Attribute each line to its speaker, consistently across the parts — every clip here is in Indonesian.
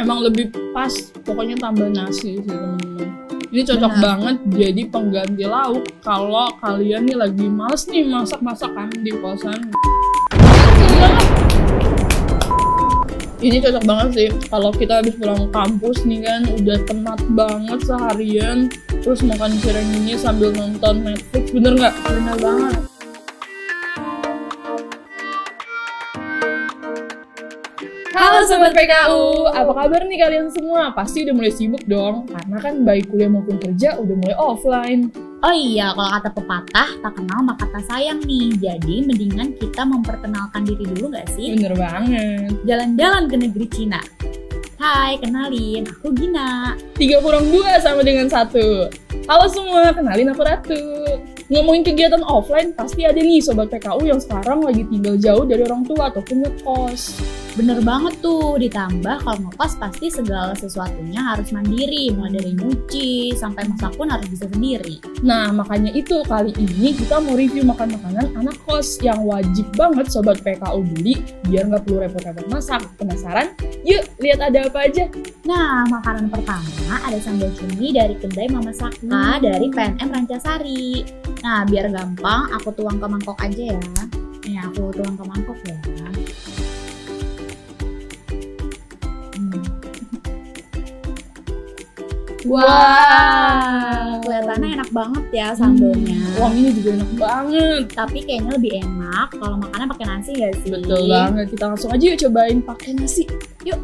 Speaker 1: emang lebih pas pokoknya tambah nasi sih teman-teman ini cocok
Speaker 2: Benar.
Speaker 1: banget jadi pengganti lauk kalau kalian nih lagi males nih masak-masak kan di kosan ini cocok banget sih kalau kita habis pulang kampus nih kan udah penat banget seharian terus makan cireng ini sambil nonton Netflix bener nggak?
Speaker 2: Bener banget.
Speaker 1: Halo Sobat PKU, apa kabar nih kalian semua? Pasti udah mulai sibuk dong, karena kan baik kuliah maupun kerja udah mulai offline.
Speaker 2: Oh iya, kalau kata pepatah, tak kenal maka tak sayang nih. Jadi mendingan kita memperkenalkan diri dulu nggak sih?
Speaker 1: Bener banget.
Speaker 2: Jalan-jalan ke negeri Cina. Hai, kenalin, aku Gina.
Speaker 1: Tiga kurang dua sama dengan satu. Halo semua, kenalin aku Ratu. Ngomongin kegiatan offline, pasti ada nih Sobat PKU yang sekarang lagi tinggal jauh dari orang tua ataupun ngekos.
Speaker 2: Bener banget tuh, ditambah kalau ngekos pasti segala sesuatunya harus mandiri. Mulai dari nyuci, sampai masak pun harus bisa sendiri.
Speaker 1: Nah, makanya itu kali ini kita mau review makan makanan anak kos yang wajib banget Sobat PKU beli biar nggak perlu repot-repot masak. Penasaran? Yuk, lihat ada apa aja.
Speaker 2: Nah, makanan pertama ada sambal cumi dari kedai Mama Saka dari PNM Rancasari. Nah, biar gampang, aku tuang ke mangkok aja ya. Nih, aku tuang ke mangkok ya. Wah, kelihatannya enak banget ya sambalnya.
Speaker 1: Wah, ini juga enak banget.
Speaker 2: Tapi kayaknya lebih enak kalau makannya pakai nasi gak sih?
Speaker 1: Betul banget. Kita langsung aja yuk cobain pakai nasi. Yuk.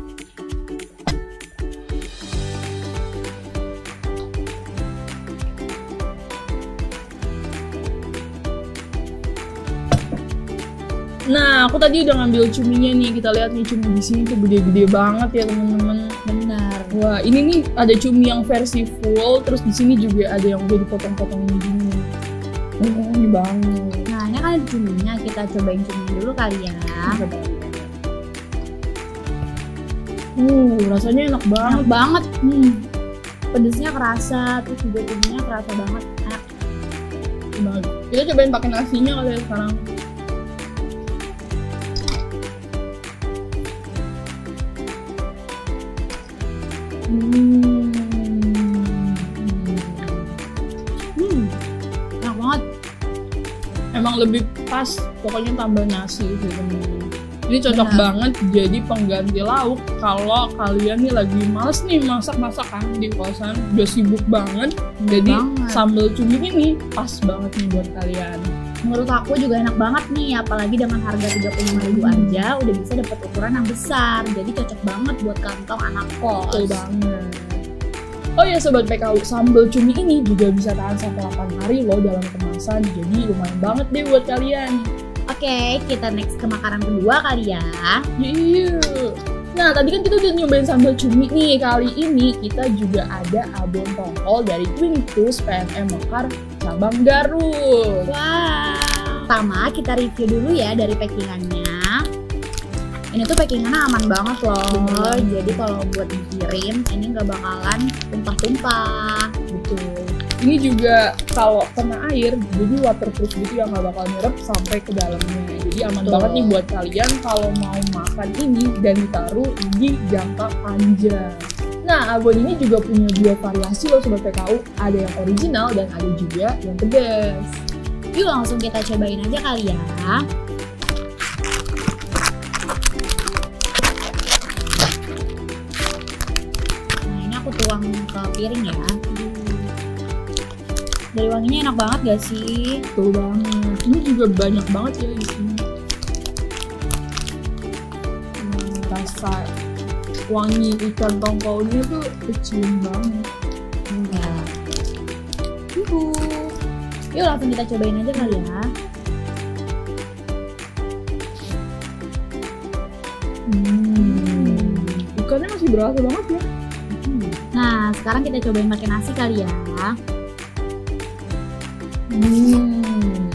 Speaker 1: Nah, aku tadi udah ngambil cuminya nih. Kita lihat nih cumi di sini tuh gede-gede banget ya teman-teman.
Speaker 2: Benar.
Speaker 1: Wah, ini nih ada cumi yang versi full, terus di sini juga ada yang udah dipotong-potong gini. Oh, ini banget.
Speaker 2: Nah, ini kan cuminya. Kita cobain cumi dulu kali ya.
Speaker 1: Uh, rasanya enak banget.
Speaker 2: Enak banget. Hmm. Pedesnya kerasa, terus juga cuminya kerasa banget. Enak.
Speaker 1: banget. Kita cobain pakai nasinya kali ya sekarang. Hmm.
Speaker 2: Hmm. Enak banget.
Speaker 1: Emang lebih pas pokoknya tambah nasi sih temen-temen. Ini cocok
Speaker 2: Benar.
Speaker 1: banget jadi pengganti lauk kalau kalian nih lagi males nih masak-masak kan di kosan udah sibuk banget jadi
Speaker 2: banget.
Speaker 1: sambal cumi ini pas banget nih buat kalian
Speaker 2: Menurut aku juga enak banget nih, apalagi dengan harga 35.000 aja udah bisa dapat ukuran yang besar. Jadi cocok banget buat kantong anak kos.
Speaker 1: Betul banget. Oh ya sobat PKU, sambal cumi ini juga bisa tahan sampai 8 hari loh dalam kemasan. Jadi lumayan banget deh buat kalian.
Speaker 2: Oke, kita next ke makanan kedua kali ya.
Speaker 1: Iya. Nah, tadi kan kita udah nyobain sambal cumi nih. Kali ini kita juga ada abon tongkol dari Quintus PNM Mekar cabang Garut.
Speaker 2: Wow. Pertama kita review dulu ya dari packingannya. Ini tuh packingannya aman banget loh.
Speaker 1: Bener.
Speaker 2: Jadi kalau buat dikirim ini nggak bakalan tumpah-tumpah.
Speaker 1: Betul. Ini juga kalau kena air, jadi waterproof gitu yang nggak bakal nyerap sampai ke dalamnya. Jadi aman
Speaker 2: Betul.
Speaker 1: banget nih buat kalian kalau mau makan ini dan ditaruh di jangka panjang. Nah, abon ini juga punya dua variasi loh Sobat PKU. Ada yang original dan ada juga yang pedas.
Speaker 2: Yuk langsung kita cobain aja kali ya. Nah ini aku tuang ke piring ya. Dari wanginya enak banget gak sih?
Speaker 1: Betul banget. Ini juga banyak banget ya di sini. Hmm, rasa wangi ikan tongkolnya tuh kecium banget.
Speaker 2: Ya. Yuhu. Yuk langsung kita cobain aja kali ya.
Speaker 1: Hmm. Ikannya masih berasa banget ya.
Speaker 2: Nah sekarang kita cobain pakai nasi kali ya.
Speaker 1: Hmm.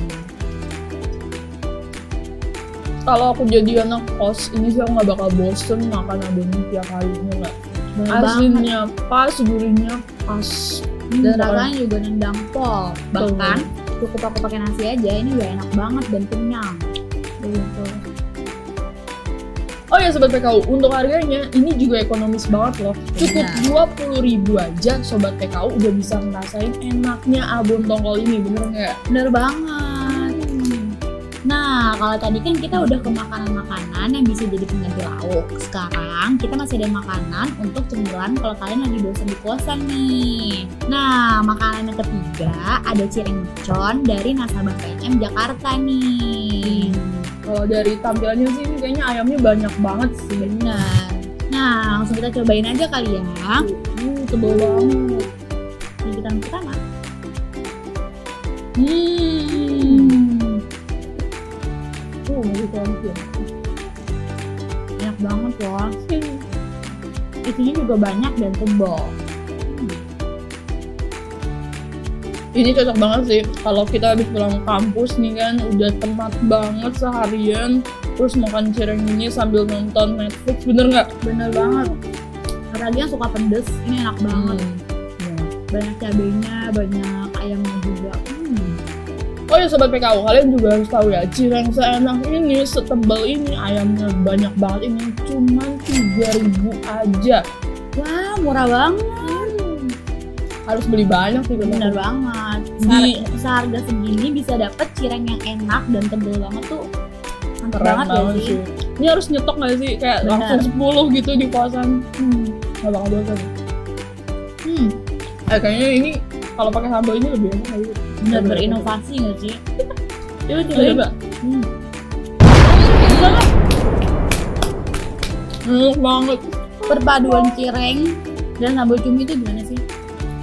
Speaker 1: Kalau aku jadi anak kos, ini sih aku nggak bakal bosen makan abonnya tiap harinya nggak. Asinnya pas, gurihnya pas. Hmm,
Speaker 2: Dan rasanya juga nendang pol. Bahkan cukup aku pakai nasi aja ini udah enak banget dan kenyang.
Speaker 1: Oh ya sobat PKU, untuk harganya ini juga ekonomis banget loh. Cukup
Speaker 2: Benar.
Speaker 1: dua puluh ribu aja sobat PKU udah bisa ngerasain enaknya abon tongkol ini, bener nggak?
Speaker 2: Bener banget. Nah, kalau tadi kan kita udah ke makanan-makanan yang bisa jadi pengganti lauk. Sekarang kita masih ada makanan untuk cemilan kalau kalian lagi bosan di kosan nih. Nah, makanan yang ketiga ada cireng mercon dari nasabah PNM Jakarta nih.
Speaker 1: Kalau dari tampilannya sih ini kayaknya ayamnya banyak banget sih.
Speaker 2: Benar. Nah, langsung kita cobain aja kali ya.
Speaker 1: Uh, tebel banget.
Speaker 2: Ini kita pertama.
Speaker 1: Hmm.
Speaker 2: Enak banget loh. Isinya juga banyak dan tebal.
Speaker 1: Ini cocok banget sih kalau kita habis pulang kampus nih kan udah temat banget seharian terus makan cireng ini sambil nonton Netflix bener nggak?
Speaker 2: Bener banget. Apalagi yang suka pedes, ini enak banget.
Speaker 1: Ya.
Speaker 2: Banyak cabenya, banyak ayamnya juga.
Speaker 1: Oh ya sobat PKU, kalian juga harus tahu ya cireng seenak ini, setebal ini, ayamnya banyak banget ini cuman 3000 aja.
Speaker 2: Wah, murah banget.
Speaker 1: Harus beli banyak sih
Speaker 2: bener. banget.
Speaker 1: Di-
Speaker 2: Seharga, segini bisa dapet cireng yang enak dan tebel banget tuh. Mantap banget
Speaker 1: banget
Speaker 2: ya sih.
Speaker 1: sih. Ini harus nyetok gak sih? Kayak
Speaker 2: Bener.
Speaker 1: langsung 10 gitu di kosan.
Speaker 2: Hmm.
Speaker 1: Gak bakal bosan.
Speaker 2: Hmm.
Speaker 1: Eh, kayaknya ini kalau pakai sambal ini lebih enak kali.
Speaker 2: Bener berinovasi gak sih? Coba
Speaker 1: Coba. Coba.
Speaker 2: Hmm.
Speaker 1: Enak banget.
Speaker 2: Perpaduan cireng dan sambal cumi itu gimana sih?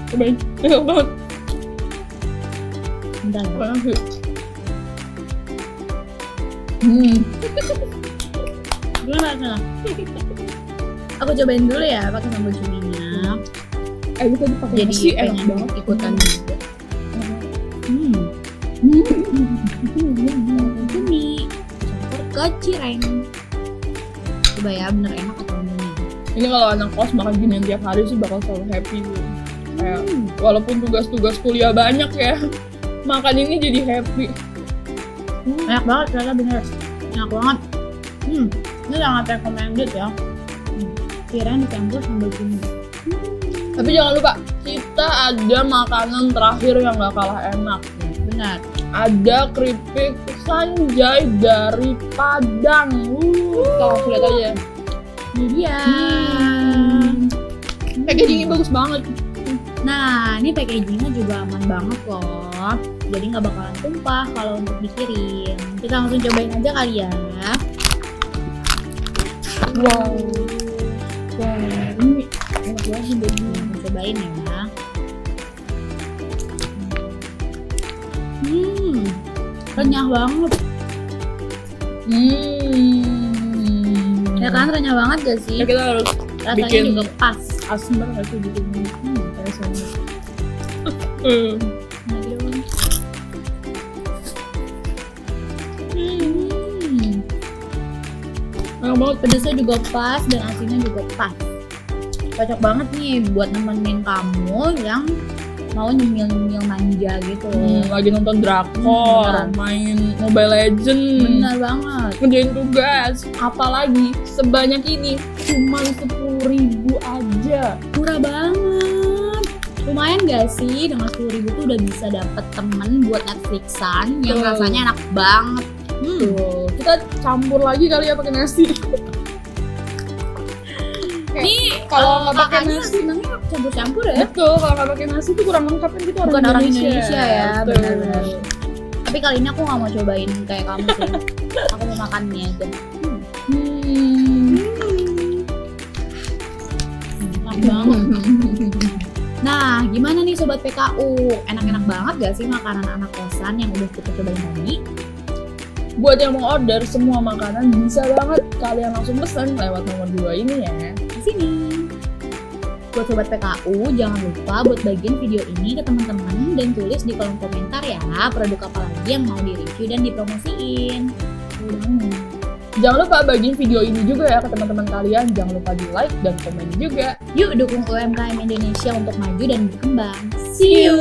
Speaker 1: Cobain. Enak banget.
Speaker 2: Bentar.
Speaker 1: Enak sih. Hmm.
Speaker 2: Gimana rasanya? Aku cobain dulu ya pakai sambal cuminya.
Speaker 1: Eh, itu tadi pakai
Speaker 2: Jadi
Speaker 1: nasi enak banget.
Speaker 2: ikutan. Hmm. Cumi campur ke cireng. Coba ya bener enak atau enggak nih?
Speaker 1: Ini kalau anak kos makan ginian tiap hari sih bakal selalu happy gitu. Kayak
Speaker 2: Hmm.
Speaker 1: walaupun tugas-tugas kuliah banyak ya, makan ini jadi happy.
Speaker 2: Enak banget ternyata bener. Enak banget. Hmm. Ini sangat recommended ya. Hmm. Cireng dicampur sambal cumi.
Speaker 1: Tapi jangan lupa, kita ada makanan terakhir yang gak kalah enak.
Speaker 2: Benar.
Speaker 1: Ada keripik sanjay dari Padang. Uh, kalau lihat aja.
Speaker 2: Ini dia.
Speaker 1: Hmm. Packagingnya bagus banget.
Speaker 2: Nah, ini packagingnya juga aman banget loh. Jadi nggak bakalan tumpah kalau untuk dikirim. Kita langsung cobain aja kali ya.
Speaker 1: Wow. Wow, ini enak banget
Speaker 2: cobain ya. Hmm, renyah banget.
Speaker 1: Hmm.
Speaker 2: Ya kan renyah banget gak sih?
Speaker 1: Ya kita harus
Speaker 2: Rasanya
Speaker 1: bikin-
Speaker 2: juga pas.
Speaker 1: asmr nggak sih bikin hmm, rasanya. Hmm, Enak banget.
Speaker 2: pedesnya juga pas dan asinnya juga pas. Cocok banget nih buat nemenin kamu yang mau nyemil-nyemil manja gitu.
Speaker 1: Hmm, lagi nonton drakor,
Speaker 2: Hmm,
Speaker 1: main Mobile Legend,
Speaker 2: Bener banget.
Speaker 1: ngerjain tugas, apalagi sebanyak ini cuma sepuluh ribu aja.
Speaker 2: Murah banget. Lumayan gak sih dengan 10 ribu tuh udah bisa dapet temen buat Netflixan yang rasanya enak banget. Hmm.
Speaker 1: Tuh, kita campur lagi kali ya pakai nasi.
Speaker 2: Nih
Speaker 1: kalau nggak pakai nasi-
Speaker 2: senangnya campur-campur ya.
Speaker 1: Betul, kalau nggak pakai nasi itu kurang lengkap kan kita orang
Speaker 2: Bukan orang
Speaker 1: Indonesia.
Speaker 2: Indonesia ya, benar-benar. Tapi kali ini aku nggak mau cobain kayak kamu sih. aku mau makan mie aja. Hmm.
Speaker 1: Hmm.
Speaker 2: Enak banget. Nah, gimana nih sobat PKU? Enak-enak banget gak sih makanan anak kosan yang udah kita cobain tadi?
Speaker 1: Buat yang mau order semua makanan bisa banget kalian langsung pesan lewat nomor dua ini ya.
Speaker 2: di sini. Buat sobat PKU, jangan lupa buat bagian video ini ke teman-teman dan tulis di kolom komentar ya produk apa lagi yang mau di-review dan dipromosiin.
Speaker 1: Jangan lupa bagiin video ini juga ya ke teman-teman kalian. Jangan lupa di like dan komen juga.
Speaker 2: Yuk dukung UMKM Indonesia untuk maju dan berkembang. See you!